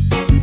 Bye.